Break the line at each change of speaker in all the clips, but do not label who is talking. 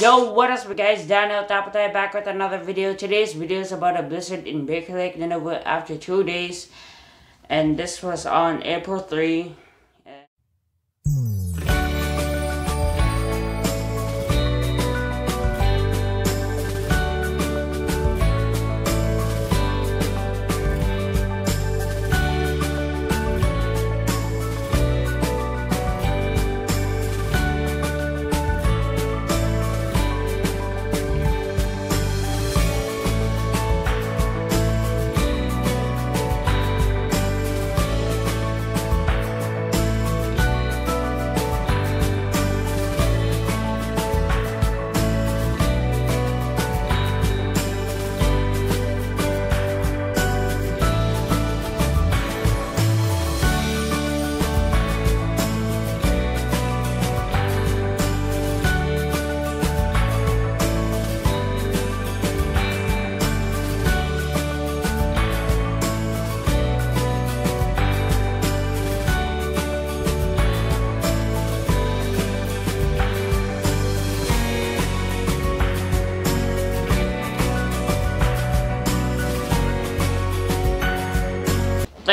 Yo, what is up guys? Daniel Tapatai back with another video. Today's video is about a blizzard in Baker Lake, Nunavut after two days. And this was on April 3.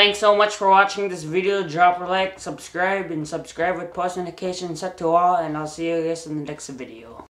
Thanks so much for watching this video. Drop a like, subscribe, and subscribe with post notifications set to all. And I'll see you guys in the next video.